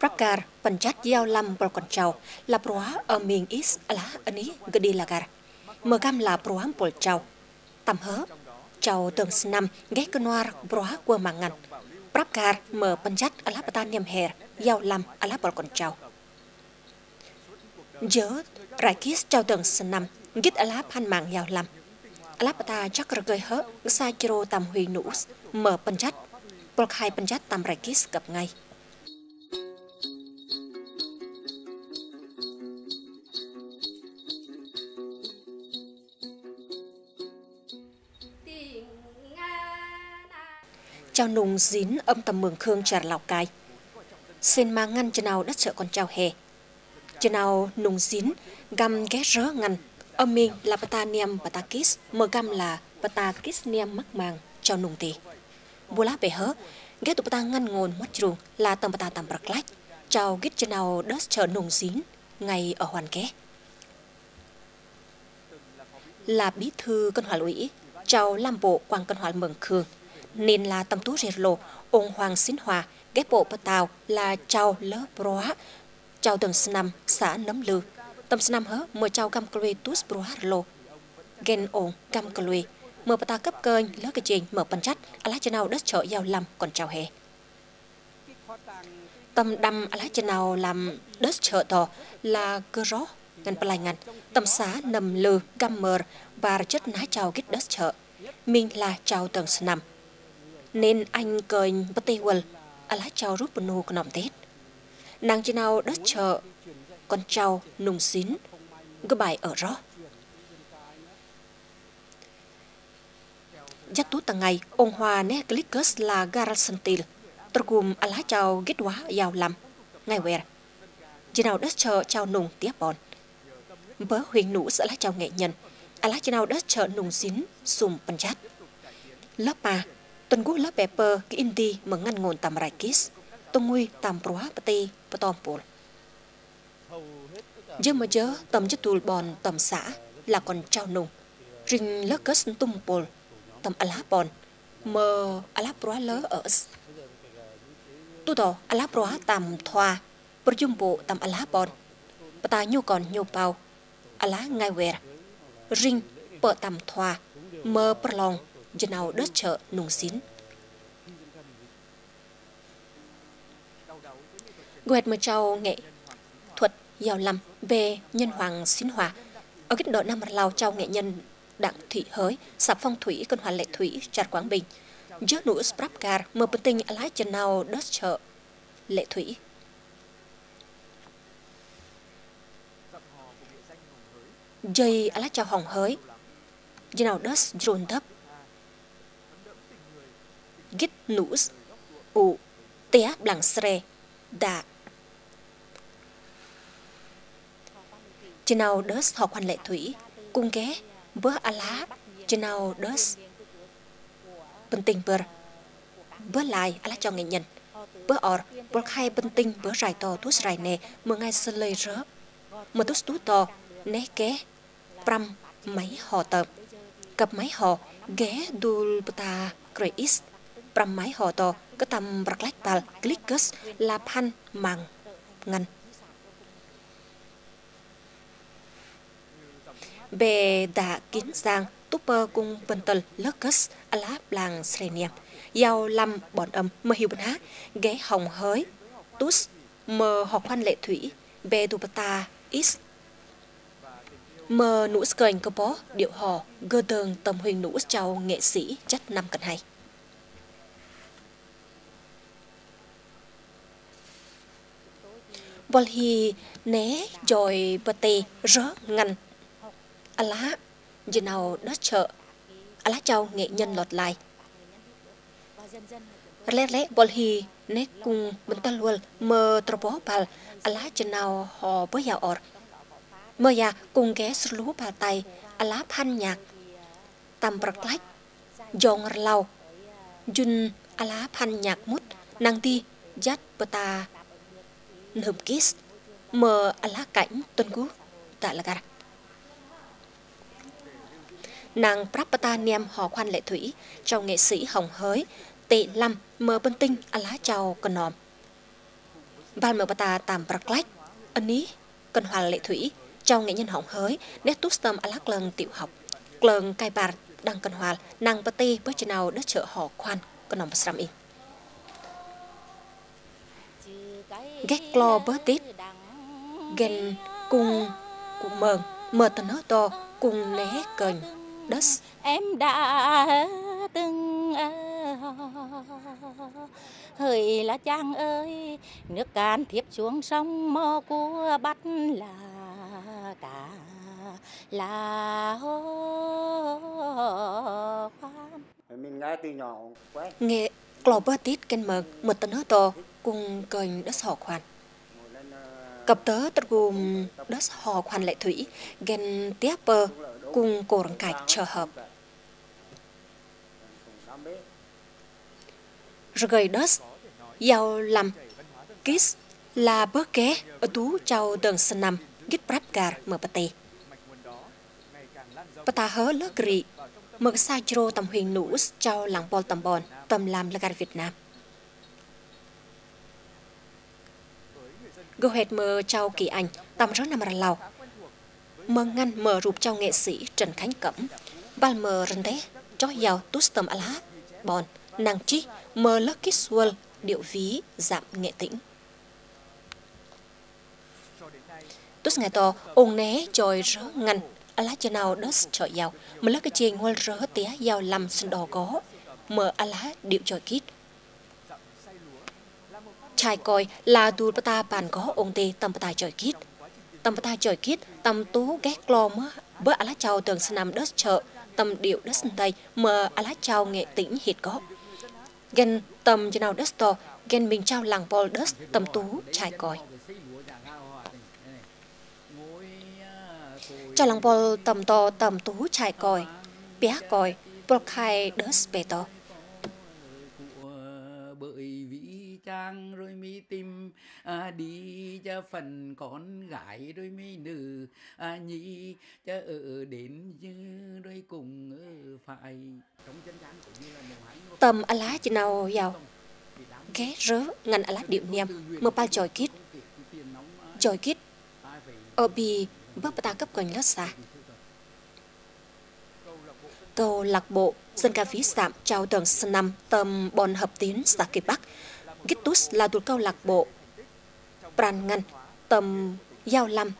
Prakar Panchat Giao Lâm Bờ là proa ở miền East lá Ani Gadi Lagar. Mờ cam là proa Polchau, Chào. Tầm hớ, Chào tường năm ghé cơ noir proa qua mạng ngành. Prakar mờ Panchat Alapatan Niam Her Giao Lâm Ala Bờ Giờ, Rakis Chào tường năm Ghét Alap Han Mạng Giao Lâm. Ala Pata chắc rơi hớ sa chiro tam huy nụ mờ Panchat. Polkhai Panchat tam Rakis gặp ngay. Chào nùng dín âm tầm mường khương trà lào cai. Xin mang ngăn cho nào đất chợ con chào hè. cho nào nùng dín găm ghé rớ ngăn. Âm mình là bata niam bata kis, mờ găm là bata kis niêm mắc màng chào nùng tì. Bù lá bể hớ, ghé tụ bata ngăn ngồn mất trường là tầm bata tầm bạc lách. Chào ghét cho nào đất chợ nùng dín ngay ở hoàn ké. Là bí thư cân hòa lũy, chào làm bộ quang cân hòa mường khương nên là tâm tú rệt lộ, ông Hoàng Xín Hòa, ghép bộ bà tàu là chào lỡ broa, chào tầng năm xã nấm lư. Tâm năm hớ mời chào cam clui tus broa lộ. Gen ổn cam clui, mở bà ta cấp cơn lỡ cái trình mở bàn chắt, á lá chân nào đất chợ giao lầm còn chào hè. Tâm đâm á lá chân nào làm đất chợ tò là cơ rõ, ngăn bà lại ngân, tâm xã nầm lư, găm mờ, và chất ná chào kích đất chợ. Mình là chào tầng năm nên anh cười bất tê quần. À lá chào rút bần nô của tết nàng chỉ nào đất chợ con trâu nùng xín. Cái bài ở rõ Giác tú tầng ngày, ông Hòa nè clickers là Garasantil, gồm à lá chào ghét quá giàu lắm. Ngày quẹt, chỉ nào đất chợ chào nùng tiếp bọn. Bớ huyền nũ sẽ lá chào nghệ nhân, à lá chỉ nào đất chợ nùng xín, xùm bần chát. Lớp mà, Tuần quốc lá bè pơ cái indi mà ngăn ngồn tạm rải kis. Tông nguy tạm pro hấp tê và tòm bồn. Giờ mà giờ tầm chất tùl bòn, tầm xã là còn trao nùng. rình lớp cất tung bồn tầm á lá bòn. Mờ á lá proa ở Tu tỏ á lá tạm thoa. Bờ dung bộ tầm á lá bòn. Bà ta nhu còn nhu bao. Á lá ngay về rình bờ tầm thoa. Mờ bờ lòng dân nào đất chợ nung xín. Guệt mơ trao nghệ thuật giàu lầm về nhân hoàng xín hòa. Ở kết độ năm Lào trao nghệ nhân đặng thủy hới, sạp phong thủy cân hòa lệ thủy trạt Quảng Bình. Trước nụ Sprapkar mơ bất tinh lái chân nào đất chợ lệ thủy. Dây lá chào hồng hới, dân nào đất dồn thấp, git nus u tia blang sre da. Chnào đớt họ quan lệ thủy, cung ghé bơ a lá chnào đớt bình tình bờ. Bơ lại a lá cho nghệ nhân. Bữa or bơ khai bình tình bữa rải to tuốt rải nè mưa ngay sơ lây rớp mà tuốt tú to, né ké, pram máy họ tập cặp máy họ ghé đul bata pramai ho to ka tam raklak pal klikus là phan mang ngan bề đã kín giang, tupper cung bần tần lurkus alap làng sreniam giàu lâm bọn âm, mơ hiu bần hát ghế hồng hới tus mơ hò khoan lệ thủy bề dupata is mơ nũ skren cơ bó, điệu hò, gơ tường tâm huynh nũ trao nghệ sĩ chất năm cần hay Volhi né rồi bờ tê rớ ngăn. a lá, giờ nào đất chợ. a lá châu nghệ nhân lọt lại. lẽ lẽ lét Volhi né cùng bên ta luôn mơ trò bó bal. a lá giờ nào họ bó dạo ọt. Mơ ya cùng ghé sụt lú bà tay. a lá phan nhạc. tam bật lách. Dòng lau. Jun a lá phan nhạc mút. Nàng ti dắt bờ ta nơm kis mờ ala cảnh tuân cú tại là gara nàng prapata niêm họ khoan lệ thủy trong nghệ sĩ hồng hới tệ lâm mờ bân tinh ala chào cần nòm van mở bata tạm bạc lách, ân ý, cần hòa lệ thủy, trong nghệ nhân hồng hới, nét tút tâm á lắc lần tiểu học. Lần cai bạc đang cần hòa, nàng bà tê với chân nào đất chợ họ khoan, cần nòm sram in. Ghét lo bớt tít, ghen cung cũng mờn, mờ tờ nó to, cùng né cần, đất. Em đã từng hỡi là chàng ơi nước can thiếp xuống sông mò cua bắt là cả là hô khoan. Mình nghe từ nhỏ quen nghe Clover tít kênh mờ một tấn hơ to cùng cành đất họ khoan. Cặp tớ tất gồm đất họ khoan lệ thủy gen tiếp bơ cùng cổ răng cạch chờ hợp. Rồi gầy đất giàu làm kis là bớt kế ở tú trao đường sân năm gít prap gar mở bà tê. Bà ta hớ lớp gri mở xa chô tầm huyền nũ trao làng bol tầm bòn, tầm làm là gà Việt Nam. Gồm hệt mơ trao kỳ ảnh tầm rõ nằm ra lào. Mơ ngăn mờ rụp trao nghệ sĩ Trần Khánh Cẩm. Bal mờ rần thế cho giàu tút tầm á lá bòn nàng chi mờ lớp kít xuân điệu ví giảm nghệ tĩnh. Tút ngày to, ôn né trồi rớ ngăn, á lá cho nào đất trọi giàu, mờ lớp cái chiên hoa rớ tía giàu lầm sinh đỏ có, mờ á lá điệu trồi kít chai coi là tu bà ta bàn có ông tê tâm bà ta chơi kít. Tâm bà ta chơi kít, tâm tú ghét lo mơ, bữa á lá chào tường sinh nằm đất chợ, tâm điệu đất sinh tây, mơ á lá chào nghệ tĩnh hít có. Gen tâm cho nào đất to, gen mình trao làng bol đất tâm tú chai coi. cho làng bol tầm to tầm tú chai còi bé còi bol khai đất bê to tìm à, đi cho phần con gái rồi mi nữ. À, nhị cho ở đến như rồi cùng ở phải. Tầm lá chỉ nào giàu ghé rớ ngành á lá điệu niệm. Mơ ba chòi kít. Chòi kít. Ở bì bước ta cấp quanh lớp xa. Câu lạc bộ dân ca ví sạm chào tầng sân năm tầm bòn hợp tiến xã kỳ Bắc. Gittus là thuộc câu lạc bộ Pran Ngăn tầm Giao Lâm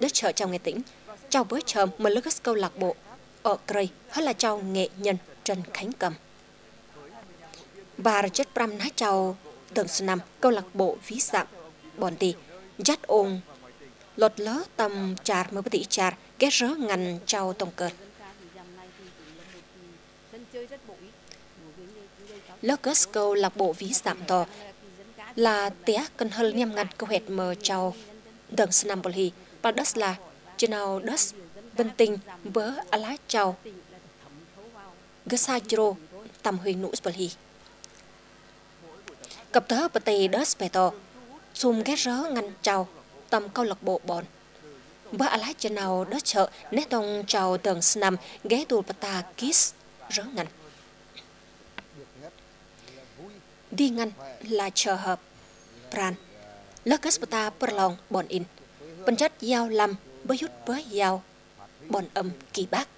đất chợ trong nghệ tĩnh, chào với chồng mà lớp câu lạc bộ ở Cray hay là chào nghệ nhân Trần Khánh Cầm. Bà chất Pram nói chào tầng số năm câu lạc bộ ví dạng bòn tì dắt ôn, lột lớ tầm char mới bất char ghé rớ ngành trao tổng cơn. Lớ lạc bộ ví giảm tò là tía cần hơn nhằm ngặt câu hẹt mờ chào đằng sân bol hi và đất là trên nào đất vân tình bớ á lá trao tầm huyền nụ bol hi cập tớ bờ tì đất bè to xùm ghé rớ ngăn chào, tầm câu lạc bộ bọn. bớ á lái nào đó chợ, nét tông chào tầng năm ghé tù bà ta kiss rớ ngăn. Đi ngăn là chờ hợp. Pran. Lớp bà ta bọn in. Bên chất giao lâm bới hút với giao. Bọn âm kỳ bác.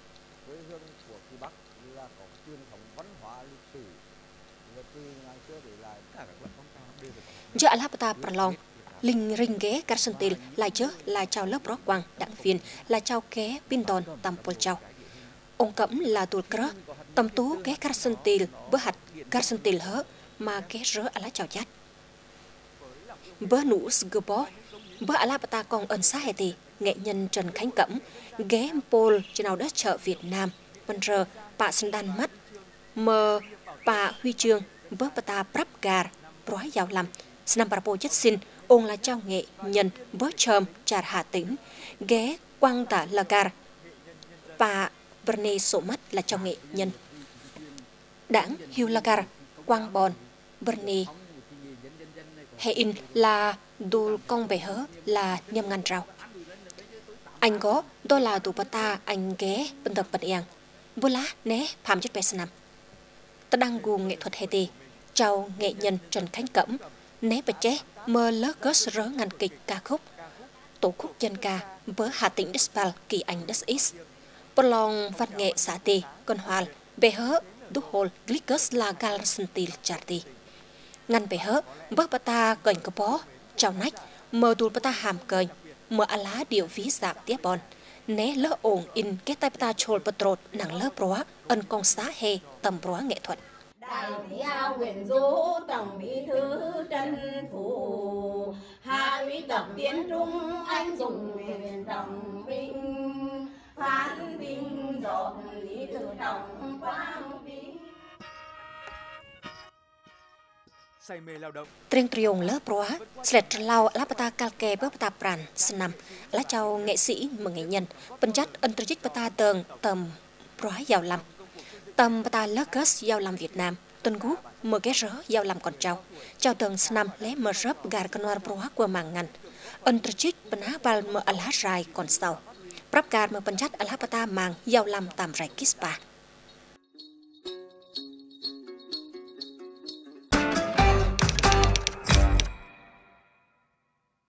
giữa Alapata Pralong Linh rinh ghé Carsentil là chớ là chào lớp rõ quang đảng viên là chào kế Pinton Tam pol chào. Ông cẩm là tù cớ, tầm tú ké Carsentil bữa hạt Carsentil hớ mà kế rỡ à lá chào chát. Bớ nụ sgbo bớ à bà ta còn ẩn xa hệ tì nghệ nhân Trần Khánh Cẩm ghé Paul trên nào đất chợ Việt Nam. Văn rờ bà sân đan mắt. Mờ bà huy trường, bớ bà ta prap gar prói giàu làm. Bà Parapo chất xin ông là trao nghệ nhân bớ trơm trà Hà Tĩnh, ghé quang tả Lagar bà Bernie sổ mắt là trao nghệ nhân. Đảng Hugh Lagar, quang bòn, Bernie hệ in là du con bể hớ là niêm ngăn rau. Anh có, tôi là tù bà ta, anh ghé, bên tập bật yên. Vô lá, né, phạm chất bè năm. Ta đang gù nghệ thuật hệ tì, chào nghệ nhân Trần Khánh Cẩm, né bà chế, mơ lớ gớt rớ ngăn kịch ca khúc tổ khúc dân ca với Hà Tĩnh Despal kỳ anh Đất Is. Bờ lòng văn nghệ xã tì, con hoal, bè hớ, đúc hồn, glicus là galsentil charti. Ngăn về hớ, bước bà ta gần cơ bó, trong nách, mờ đùl bà ta hàm cười mờ a lá điều ví giảm tiếp bòn Né lỡ ổn in cái tay bà ta chôl bà trột nặng lỡ róa ân công xá hề tầm róa nghệ thuật. đại gia quyền du tổng bí thư trần phủ hạ uy tập tiến trung anh dùng nguyện tổng binh phán binh dọn lý tự trọng quang Riêng triều lớp proa, slet lao lapata calke bapata pran, snam, là chào nghệ sĩ mừng nghệ nhân, bên chất ân trích bata tường tầm proa giàu làm. Tầm bata lakas giàu làm Việt Nam, tuần gú mơ ghé rớ giao làm còn trao, chào tường snam lấy mơ rớp gà canoar proa qua mạng ngành. Ân trích bên há bal mơ alhát rai còn sau. Prap gà mơ bên chất alhapata mạng giao làm tạm rai kispa.